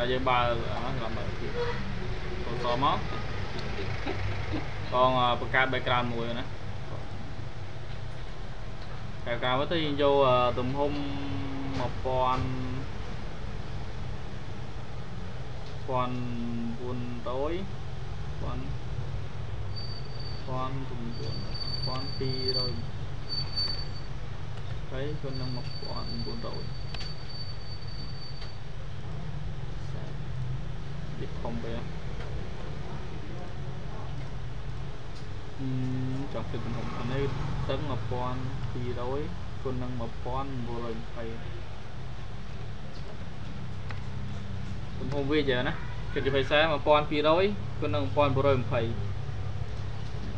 តែយើងបើអាហ្នឹងសម្រាប់បើទៀតចូលតមកបងបង្កើត background មួយណា background ទៅយើងយកទំហំ1000 1900 1000 1200ហើយគុណនឹង1900 វាធំពេកអឺចង់គិតទំហំអានេះតឹង1200គុណនឹង1920ទំហំវាចឹងណាគិតជាភាសា1200គុណនឹង1920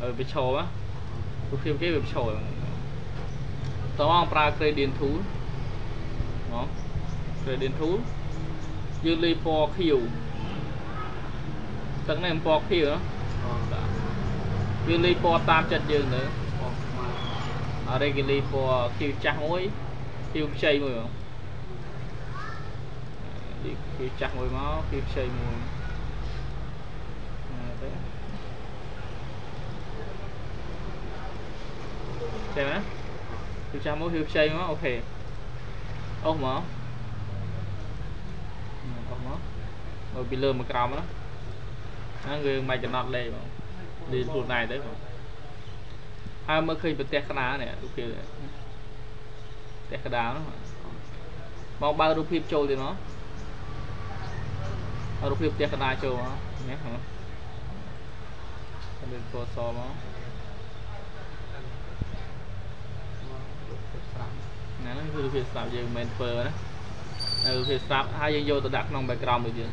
អឺវាឈរណារូបភាពគេវាឈរតោះអង្គប្រើ gradient tool ហ៎ gradient tool យើងលាយពណ៌ខៀវ ទឹកនេះពណ៌ខៀវណាយើងលាយពណ៌តាមចិត្តយើងទៅពណ៌ខ្មៅអរិយគេលាយពណ៌ខៀវចាស់មួយខៀវខ្ចីមួយបងលាយខៀវចាស់មួយមកខៀវខ្ចីមួយណាទៅចេះណាគឺចាំមកគឺខ្ចីមកអូខេអស់មកអស់មកមកពីលើមកក្រោមណា ហ្នឹងគឺមិនចំណត់លេបងលេខ្លួនឯងទៅបងហើយមើលឃើញប្រទេសក្តារនេះរូបភាពប្រទេសក្តារហ្នឹងមកបើរូបភាពចូលទៀតមករូបភាពផ្ទះកណ្ដាលចូលមកនេះហ៎ទៅពណ៌សមកណាហ្នឹងគឺរូបភាពស្រាប់យើងមិនមែនធ្វើណានៅរូបភាពស្រាប់ហើយយើងយកទៅដាក់ក្នុង background មួយទៀត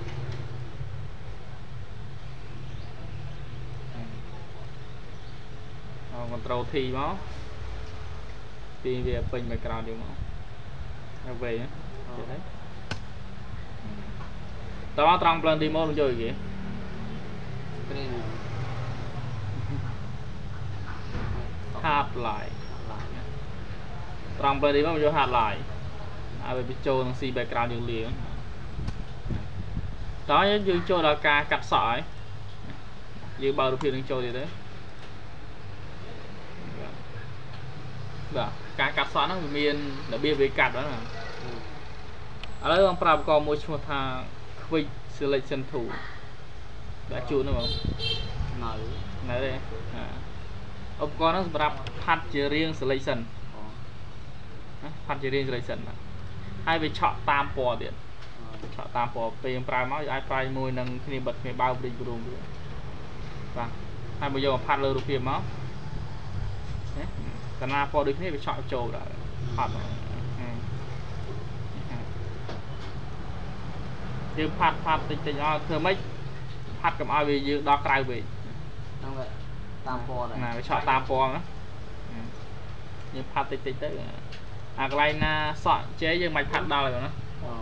អោ control T មកទីវាពេញ background យើងមកហើយវែងណាចេះទេតោះត្រង់ plan demo លោកយកគេព្រេង hard line ត្រង់ plan demo មកយក hard line ឲ្យវាចូលនឹង C background យើងលាតោះយើងចូលដល់ការកាត់សក់ហើយយើងបើករូបភាពនឹងចូលទៀតទេ បាទការកាត់សក់ហ្នឹងវាមានរបៀបវាកាត់ហ្នឹងឥឡូវបងប្រើឧបករណ៍មួយឈ្មោះថា Quick Selection Tool ដាក់ជូនហ្នឹងបងនៅនៅទេឧបករណ៍ហ្នឹងសម្រាប់ផាត់ជារៀង selection ផាត់ជារៀង selection បាទហើយវាឆក់តាមពណ៌ទៀតឆក់តាមពណ៌ពេលយើងប្រើមកអាចប្រើមួយនឹងគ្នាបិទគ្នាបើ bridge room ទៀតបាទហើយមកយកមកផាត់លើរូបភាពមក កណាពណ៌ដូចគ្នាវាឆក់ចូលដល់ផាត់យើងផាត់ផាត់តិចតិចអត់ធ្វើម៉េចផាត់កុំឲ្យវាយើងដល់ក្រៅពេកហ្នឹង vậy តាមពណ៌ដែរណាវាឆក់តាមពណ៌ណាយើងផាត់តិចតិចទៅអាកន្លែងណាសក់ជេយើងមិនផាត់ដល់ទេណា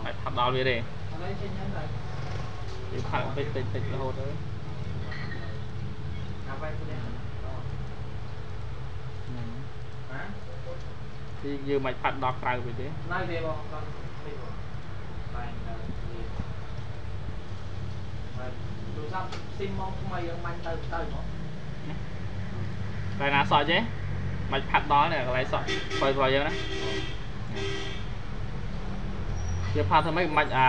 មិនផាត់ដល់វាទេយើងផាត់តិចតិចតិចរហូតទៅទី យើងមិនផាត់ដល់ក្រៅវិញទេណាទេបងដល់ទេបងបែងដល់ទូរស័ព្ទស៊ីមមកថ្មីយើងបាញ់ទៅទៅមកតែណាសក់ចេះមិនផាត់ដល់នេះកន្លែងសក់បើរបស់យើងណាយើងផាត់ធ្វើម៉េចមិនអា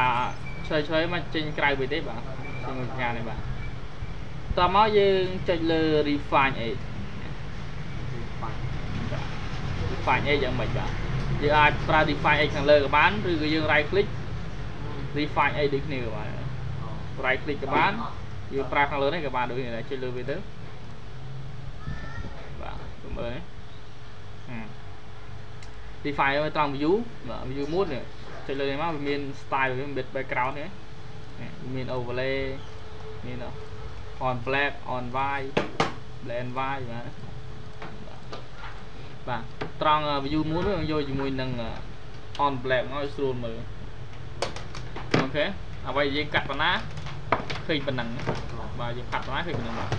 ឆ្លៃឆ្លៃមិនចេញក្រៅវិញទេបាទជាងញ៉ានេះបាទតមកយើងចុចលើ refine edge refine edge យ៉ាងម៉េចបាទយើងអាចប្រើ refine edge ខាងលើក៏បានឬក៏យើង right click refine edge ដូចគ្នាក៏បាន right click ក៏បានយើងប្រើខាងលើនេះក៏បានដូចគ្នាចុចលើវាទៅបាទមើលនេះ define ឲ្យត្រង់ view view មួយនេះចុចលើនេះមកវាមាន style វាមាន background នេះមាន overlay មាន on black on white blend white បាទ បាទត្រង់ view មួយនោះយកជាមួយនឹង on black មកឲ្យស្រួលមើលអូខេអ្វីយើងកាត់បណ្ណាឃើញប៉ុណ្ណឹងបាទយើងកាត់បណ្ណាឃើញប៉ុណ្ណឹងបាទ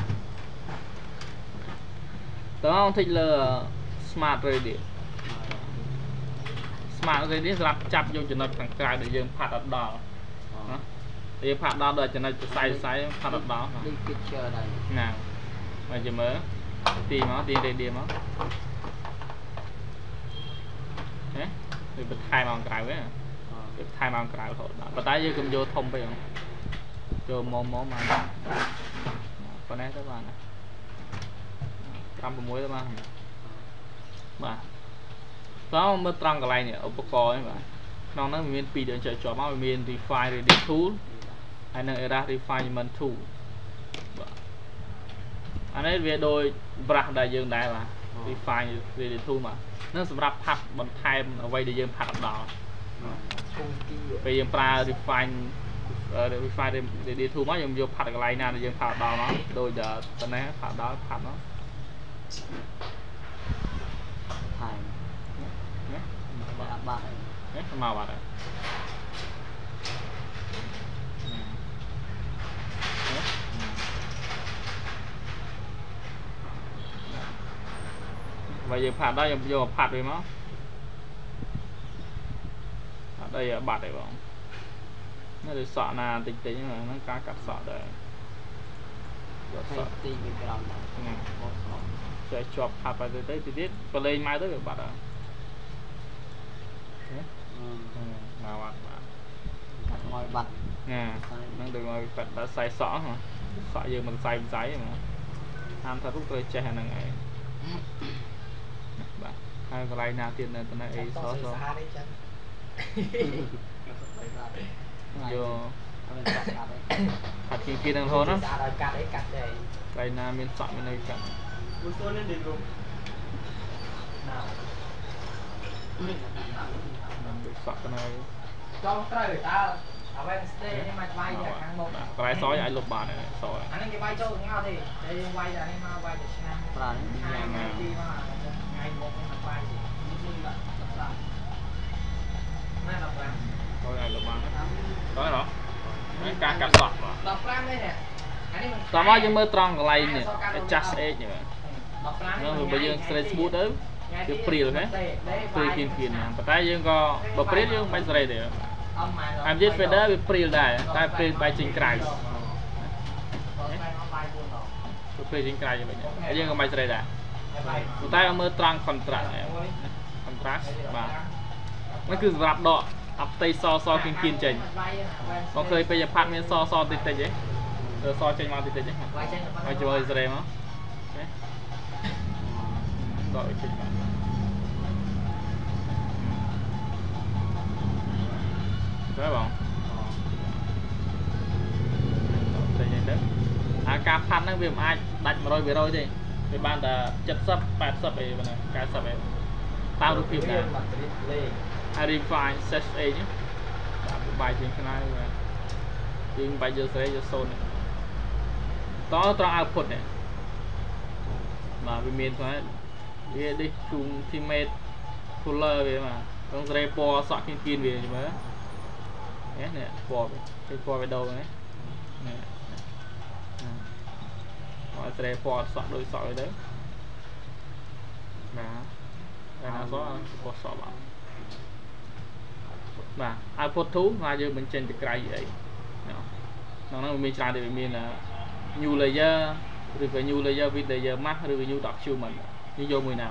តើអង្គតិចលើ smart radius smart radius សម្រាប់ចាប់យកចំណុចខាងក្រៅដែលយើងផាត់អត់ដល់ណាយើងផាក់ដល់ដល់ចំណុចសរសៃសរសៃផាក់ដល់ដល់ Đi kịch chờ đây ណាមកចាំមើលទីមកទីរេឌីមកហេ វាបន្ថែមមកក្រៅហ៎ Ờ. វាបន្ថែមមកក្រៅរហូតដល់ប៉ុន្តែយើងកុំយកធំពេកហ៎ចូលមុំមុំមកប៉ុណ្ណេះទៅបាន56ទៅបានបាទតោះមើលត្រង់កន្លែងនេះឧបករណ៍នេះបាទក្នុងហ្នឹងវាមានពីរដូចជាប់មកវាមាន refine ready tool ហើយនិង error refinement tool បាទអានេះវាដូច brush ដែលយើងដែរបាទ refine ready tool បាទនឹងសម្រាប់ផាត់បន្ថែមអ្វីដែលយើងផាត់អត់ដល់ Cùng kia ពេលយើងប្រើ refine អឺ refine ready tool មកយើងយកផាត់កន្លែងណាដែលយើងផាត់អត់ដល់មកដូចតែប៉ុណ្ណេះផាត់ដល់ផាត់មក Thầy ណា Đã bạn ណាមកបាត់ហើយ បើយើងផាត់ដល់យើងយកមកផាត់វាមកអត់អីបាត់ទេបងនៅតែសក់ណាតិចតិចហ្នឹងការកាត់សក់ដែរយកស Thầy ក់ tì bị lòng này ហ្នឹង Một số ចេះជាប់ផាត់ទៅទៅទៅទៀតប្រឡែងមកទៅវាបាត់ហើយ Ừ មកបាត់បាត់ Bắt ngồi bật ណាហ្នឹងដូចមកកាត់ដល់ខ្សែសក់ហ្នឹងសក់យើងមិនខ្សែមិនខ្សែហ្មងតាមថារូបត្រូវចេះអាហ្នឹងឯងបាទ ហើយកន្លែងណាទៀតនៅតំណែងអីសស Đấy chân យក Mình cắt cắt đấy ផាត់គីគីនឹងរហូតណា Ra rồi cắt đấy cắt đấy កន្លែងណាមានសក់មានអីកាត់ Bữa xuân lên đỉnh gục Nào ហ្នឹងដូចសក់ទៅនៅ cho trời ta ở bên stay nhưng mà bay ra hàng một បាទកន្លែងសអាចលុបបានហើយស anh cái bay cho nhau thì đây quay ra đây mà quay được năm hai ngày đi mà ngày một mà quay thì như là sắp ra này là bạn សអាចលុបបានហើយដល់ហ៎ហ្នឹង ការកាត់សក់បាទ đọc ram đây nè anh ấy mình តោះមកយើងមើលត្រង់កន្លែងនេះ adjust edge នេះបាទ đọc ram ហ្នឹងបើយើង straight smooth ទៅវាព្រាលហ៎ព្រាលគៀនគៀនណាប៉ុន្តែយើងក៏បើព្រាលយើងមិនសេរីទេ ông mà អាមនិយាយ fader វាព្រាលដែរតែព្រាលបែកចេញក្រៅ bay buồn rồi វាព្រាលចេញក្រៅយ៉ាងវិញហើយយើងក៏មិនសេរីដែរ bay ប៉ុន្តែឲ្យមើលត្រង់ contrast នេះ contrast បាទនេះគឺសម្រាប់ដកអាផ្ទៃសសគៀនគៀនចេញបងឃើញពេលយើងផាត់មានសសតិចតិចទេទៅសចេញមកតិចតិចទេហើយជួយសេរីមកដកឲ្យចេញមកទៅបងតែយ៉ាងទៅអាការផាត់ហ្នឹងវាមិនអាចដាច់100%ទេ វាបានតែ70 80អីប៉ុណ្ណា90អីតាមរូបភាពដែរហើយ refine set age ហ្នឹងដាក់វាបាយជាងខ្នើបាទជាងបាយយកស្រីយកសូននេះតោះត្រង់ output នេះបាទវាមានហ្នឹងវាដូចជុំ teammate color វាបាទត្រង់ស្រីពណ៌សក់គៀនគៀនវាមើលនេះនេះពណ៌វាគេពណ៌វាដូរហ្នឹងនេះអត់ស្រែពណ៌សក់ដូចសក់អីទៅបាទតែណាសក់ពណ៌សក់បាទបាទ output 2បាទយើងបញ្ចេញទៅក្រៅអីក្នុងហ្នឹងវាមានច្រើនទៀតវាមាន new layer ឬក៏ new layer with layer mask ឬក៏ new document នេះយកមួយណា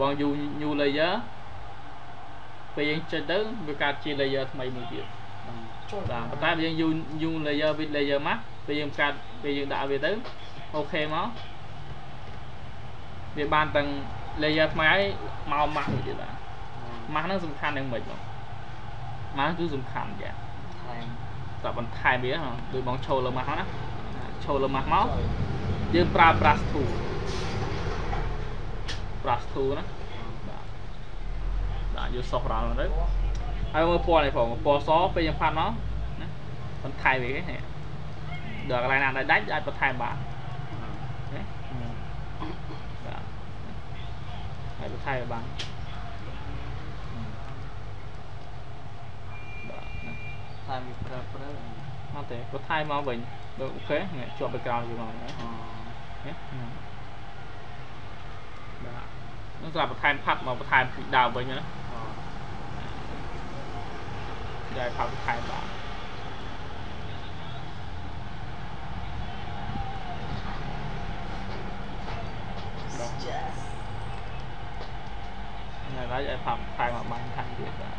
បង new new layer ពេលយើងចុចទៅវាកើតជា layer ថ្មីមួយទៀតបាទប៉ុន្តែបើយើងយូរយូរ layer with layer មក ពេលយើងកាត់ពេលយើងដាក់វាទៅអូខេមកវាបានទាំង layer ថ្មីហើយមកម៉ាស់មួយទៀតបាទម៉ាស់ហ្នឹងសំខាន់យ៉ាងម៉េចបងម៉ាស់គឺសំខាន់ចាតែបន្ថែមវាហ៎ដូចបងឈោលើម៉ាស់ហ្នឹងណាឈោលើម៉ាស់មកយើងប្រើ brush tool brush tool ណាបាទដាក់យកសុះដល់ទៅហើយមើលពណ៌នេះផងពណ៌សពេលយើងផាត់មកណាបន្ថែមវានេះ ដល់កន្លែងណាដែលដាច់អាចបន្ថែមបានណាបាទហើយបន្ថែមបានបាទណា thay vì prơ prơ អត់ទេបន្ថែមមកវិញដូចអូខេនេះជាប់ទៅក្រោយយើងមកណាណាបាទនឹងសម្រាប់បន្ថែមផាត់មកបន្ថែមពីដើមវិញណាដែលផាប់បន្ថែមបានដល់ថ្ងៃឡើយឲ្យផា ប់បន្ថែមមកបានថែមទៀតបាទ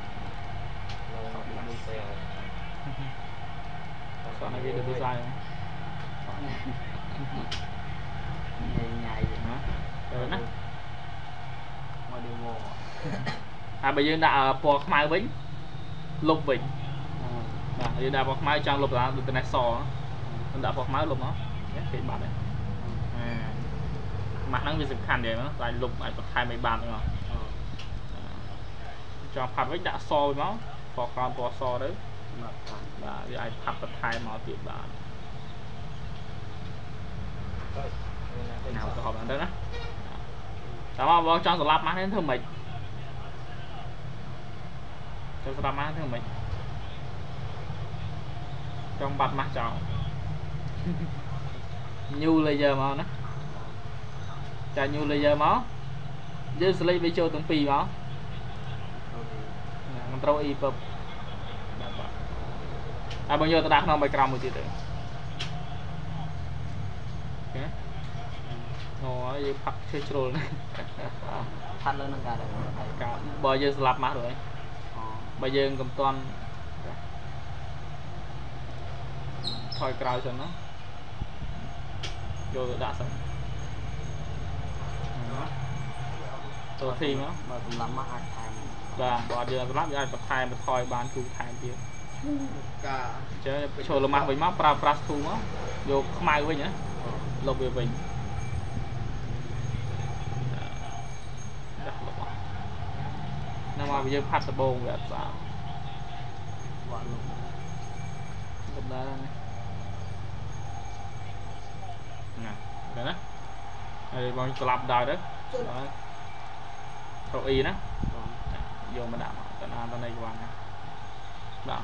សោះនៅវាដូចវិស័យណាញ៉ៃញ៉ៃណាទៅណាមកឌីម៉ូហើយបើយើងដាក់ពណ៌ខ្មៅវិញលុបវិញបាទយើងដាក់ពណ៌ខ្មៅចង់លុបដល់ដូចតែសមិនដាក់ពណ៌ខ្មៅលុបមកគេបាត់ហើយអាម៉ាស់ហ្នឹងវាសំខាន់ដែរមកអាចលុបអាចបន្ថែមឲ្យបានហ្នឹងមក ចង់ផាត់វិញដាក់សវិញមកពណ៌ក្រោមពណ៌សទៅមកផាត់បាទវាអាចផាត់បន្ថែមមកទៀតបានណៅទៅហប់ហ្នឹងទៅណាតែមកបងចង់សម្លាប់ម៉ាស់នេះធ្វើម៉េចចង់សម្លាប់ម៉ាស់ធ្វើម៉េចចង់បាត់ម៉ាស់ចោល new layer មកណាចា new layer មកយើង select វាចូលទាំងពីរមក មិនត្រូវ e ពឹបហើយបងយកទៅដាក់ក្នុង background មួយទៀតទៅអូខេអូយយើងផាត់ឈើជ្រុលណាផាត់លើនឹងការដែរកាបើយើងស្លាប់ម៉ាស់ rồi អូបើយើងកំតាន់ថយក្រោយសិនណាយកទៅដាក់សិនចូលធីមកបើសម្រាប់មកអាចថែម បាទបើអត់យើងសម្រាប់យើងអាចបន្ថែមបន្ថយបានគូថែមទៀតកាអញ្ចឹងចូលលម៉ាស់វិញមកប្រើប្រាស់ធូមកយកខ្មៅវិញណាលុបវាវិញដាក់លុបអស់ហ្នឹងមកយើងផាត់ដបងវាអត់ស្អាតវត្តលោកលុបដែរណាឃើញណាហើយបងស្លាប់ដល់ទៅបាទត្រូវអ៊ីណាបង យកមកដាក់មកតណាតណៃក្បានណាបាទ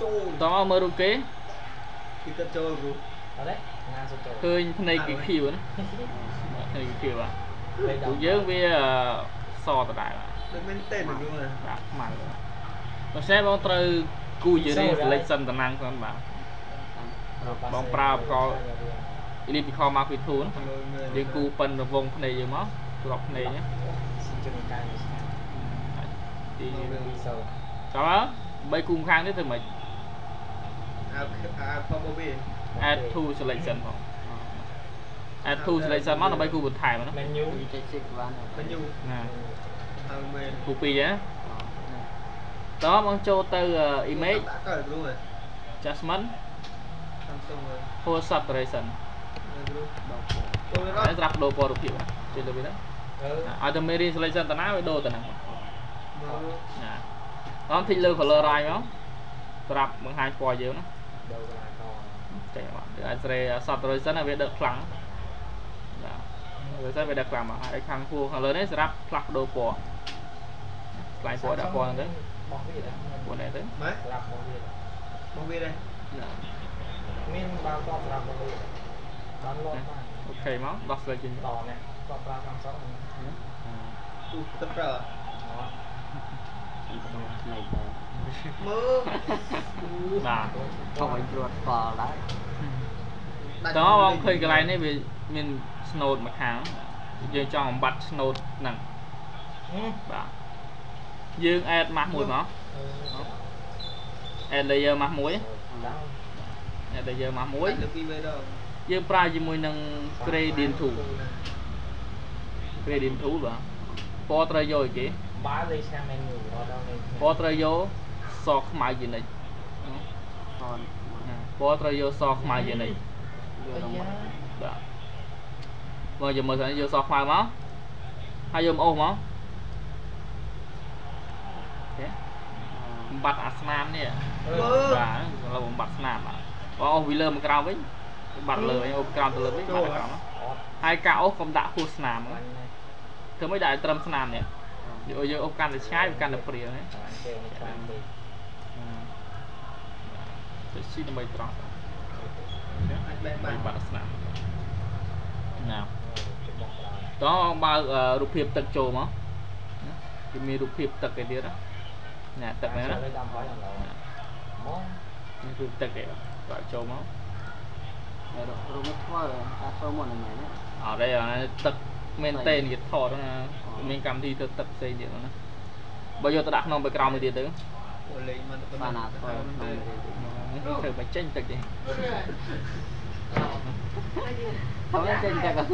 ទូតោះមើលរូបគេពីទៅចូលរូអត់ទេណាសុចូលឃើញភ្នែកគេខៀវណាភ្នែកគេខៀវបាទលេខពួកយើងវាសតដែរបាទដូចមែនទេនឹងយល់បាទខ្មៅបាទដូច្នេះបងត្រូវគូយេរីលេខសិនតំណាងសិនបាទបងប្រើឧបករណ៍ Elliptical Mark V2 ណាយើងគូប៉ិនរង្វង់ភ្នែកយើងមកក្របភ្នែកណា សិជនកាយស្ងាត់ទីពីសូចាំមើលបីគូម្ខាងនេះធ្វើម៉េចអាអាខំមកវា add to selection ផង add to selection មកដើម្បីគូបន្ថែមណាមែនយូចេះជិះបានបញ្ញូណាហើយមែនគូពីរណាតោះបងចូលទៅ image ដាក់ក៏គ្រូហ៎ adjustment តាមសុំហ៎ full saturation គ្រូដល់ពូចូលរហើយត់ស្រាប់ដូរពណ៌រូបភាពណាជិះលើវាទៅអឺឲ្យតែ mirror selection តាណាវាដូរតាណាមក ណាអមធីកលើ color right មកស្រាប់បង្ហាញពណ៌យើងណាដល់កន្លែងកចេញមកវាអាចស្រេ saturation វាដឹកខ្លាំងបាទវាសិនវាដឹកខ្លាំងមកហើយខាងពោះខាងលើនេះសម្រាប់ផ្លាស់ប្ដូរពណ៌ខ្លាយពណ៌ដាក់ពណ៌ហ្នឹងទៅបោះវាដែរពណ៌នេះទៅម៉េចស្រាប់បោះវាមកវាដែរមានបាល់តស្រាប់បោះវាបានលត់បានអូខេមកដោះស្លេចចេញតនេះក៏ប្រើខាងសងទូទឹកប្រើអត់ ផ្នែកដែរមើលបាទធំឲ្យជ្រួតស្គាល់ដែរតោះបងឃើញកន្លែងនេះវាមាន snode មួយខាងយើងចង់បំបត្តិ snode ហ្នឹងបាទយើង add mask មួយមក add layer mask មួយ add layer mask មួយលើពីវាដល់យើងប្រើជាមួយនឹង gradient tool gradient tool បាទពណ៌ត្រូវយកអីគេ បើលេខឆ្នាំមែនយូរដល់លេខពណ៌ត្រូវយកសខ្មៅជានិច្ចតនណាពណ៌ត្រូវយកសខ្មៅជានិច្ចយកដល់មកបាទមកយកមើលសិនយកសខ្មៅមកហើយយកមកអូសមកអូខេបំបត្តិអាស្នាមនេះមើលបាទឥឡូវបំបត្តិស្នាមបាទបងអូសពីលើមកក្រោមវិញបំបត្តិលើវិញអូសក្រោមទៅលើវិញបាត់ក្រោមមកអត់ហើយការអូសកុំដាក់ហួសស្នាមបាញ់ណាធ្វើមិនដាក់ឲ្យត្រឹមស្នាមនេះ យកយើងអូសកាន់តែឆ្ងាយវាកាន់តែព្រាលណាបានគេនេះខ្លាំងពេកទៅស៊ីដើម្បីត្រង់អាចបែបបាបានត់បាត់ស្នាមណាចំបងប្រើតោះបើករូបភាពទឹកចូលមកវាមានរូបភាពទឹកឯទៀតណាណែទឹកហ្នឹងណាដល់ហើយដល់មកនេះគឺទឹកឯងបើកចូលមកតែរកមកធ្វើតែធ្វើមុនហ្នឹងមែនទេអត់ទេអានេះទឹក មែនតេនិយាយថតណាមានកម្មវិធីទៅទឹកផ្សេងទៀតណាបើយកទៅដាក់ក្នុង background មួយទៀតទៅអូលេងមិនបានណាធ្វើក្នុងមេរៀនធ្វើមិនចេញទឹកទេ không biết trên chắc không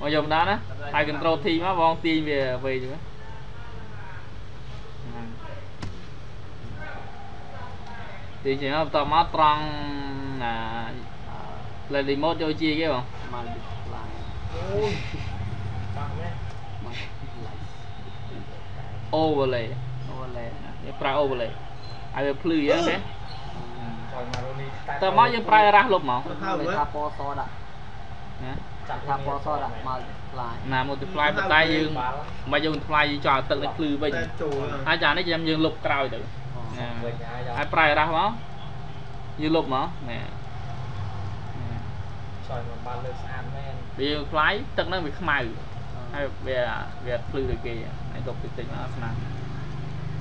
មកយកបណ្ដាណាហើយ control T មកបងទាញវាវេចឹងណាទាញចឹងបន្ទាប់មកត្រង់ អា play remote យកជាគេបង mà lại អូយបាក់មែន mà lại overlay ô lệ យើងប្រើ overlay ឲ្យវាភ្លឺចឹងទេចង់មករូនេះតើមកយើងប្រើរ៉ាស់លុបមក người ta po so đã ណាចាប់ ta po so đã mà lại ណា multiply ប៉ុន្តែយើងមិនយើង multiply យើងចោលទឹកនេះភ្លឺវិញតែចូលហើយចានេះចាំយើងលុបក្រោយទៅ Ờ. ណាវិញហើយហើយប្រើរ៉ាស់មកយើងលុបមកណែ ចង់មកបានលើស្អាតមែនវាយើងផ្លាយទឹកហ្នឹងវាខ្មៅ Ờ. ហើយវាវាភ្លឺដូចគេហើយលុបតិចតិចមកស្នាម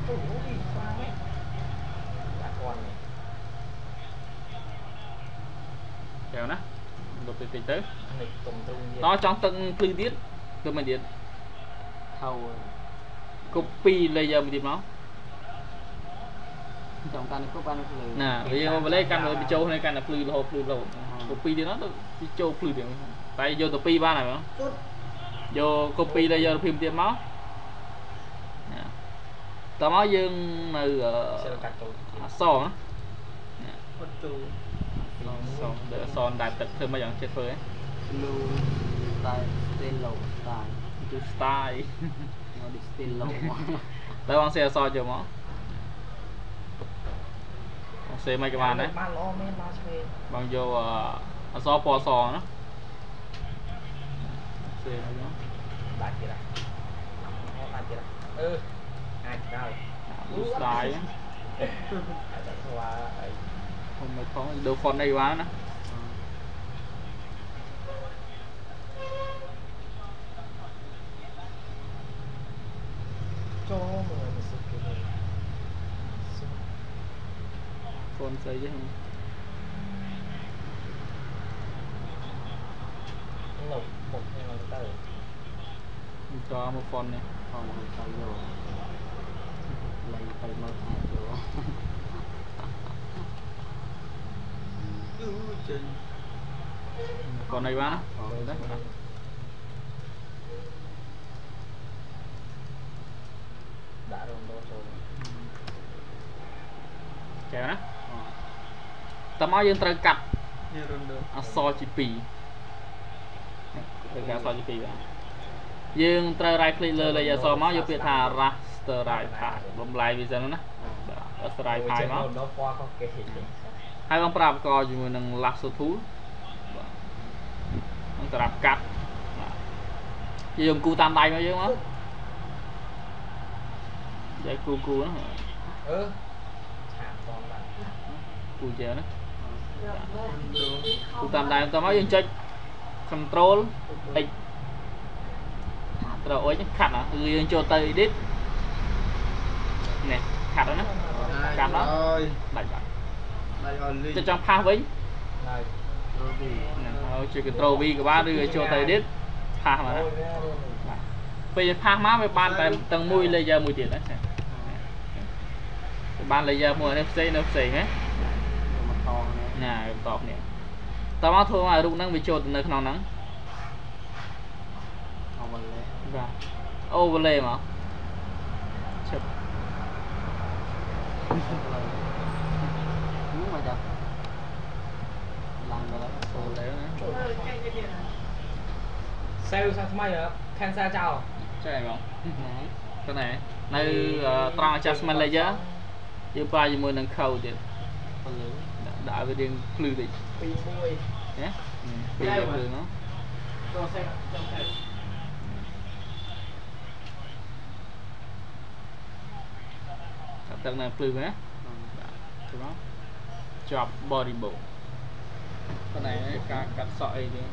អូយស្អាតមែនដាក់គាត់នេះចូលណាលុបតិចតិចទៅនេះទុំទ្រូងតោះចង់ទឹកភ្លឺទៀតទៅមិនទៀត thầu copy layer មួយទៀតមក trong căn cúp ăn lử ណាវាយើង overlay កាន់ទៅបញ្ចូលគ្នាកាន់តែភ្លឺរហូតភ្លឺរហូតអឺ copy ទៀតហ្នឹងទៅវាចូលភ្លឺទៀតតែយកទៅពីរបានហើយបងពុតយក copy layer ភាពទៀតមកណាតោះមកយើងនៅសិលកាត់ចូលអក្សរណាណាពុតចូលអក្សរដែលអក្សរដែលទឹកធ្វើមិនយ៉ាងចិត្តធ្វើហ៎ blue style style low style គឺ style nó đi style low តើបងសេអក្សរចូលមកបង សេមិនក៏បានដែរបានល្អមែនមកឆ្វេងបងយកអអក្សរពណ៌សណាសេមកដាច់ទៀតហ៎អូដាច់ទៀតអឺអាចដល់ blue style អាចដាក់ស្វាអីខ្ញុំមិនផងដូ font អីបានណាចូលមើលមិនសុខគេមើល font ស្អី ហ្នឹងនោះពុកនេះមកទៅចោលមក font នេះ không một sao vô lấy tay mơ thả vô យូចេញ font អីបានណា Font ទៅដាក់រំដោចូលចែណា Ờ. តើមកយើងត្រូវកាត់នេះរុនដូអក្សរជា2ត្រូវការអក្សរជា2បាទយើងត្រូវ right click លើលេខអក្សរមកយកពាក្យថា rasterize ថាបំលែងវាសិនណាបាទ rasterize ផាយមកដល់ពណ៌ខុសគេហើយបងប្រាប់កជាមួយនឹង lasso tool បាទនឹងសម្រាប់កាត់បាទយើងគូតាមដៃមកយើងមកយកគូគូណាអឺឆាតតបានគូជើណា រុនដូគូតាមដៃបន្តមកយើងចុច control x ត្រូវអុចខាត់ណាគឺយើងចូលទៅ edit នេះខាត់ហើយណាកាត់ដល់ហើយដាច់បាត់ដៃអស់លីចុចចង់ផាសវិញហើយ Ruby ហ្នឹងហើយជួយ control v ក៏បានឬក៏ចូលទៅ edit ផាសមកណាអូយវាបាទពេលផាសមកវាបានតែទាំងមួយ layer មួយទៀតណាចាវាបាន layer មួយនេះផ្សេងនៅផ្សេងណា mà to nữa ណាវាបន្តគ្នាតោះមកធ្វើឲ្យរូបហ្នឹងវាចូលទៅនៅក្នុងហ្នឹង không còn lấy បាទ overlay មកឈឹប đúng mà chặt làm rồi đấy ចូលទៅណាសេវសាថ្មី cancel ចោលចែហ្មង này ទៅណែនៅត្រង់ adjustment layer យើងប្រើជាមួយនឹង code ទៀត còn lấy ដាក់ដាក់ឲ្យវារៀងភ្លឺតិចពីមួយណាពីវាភ្លឺមកចូលសេវចូលសេវចាប់ទឹកនៅភ្លឺណា Ừ. ទៅមកជាប់ body book ប៉ុន្តែការកាត់សក់អីទៀត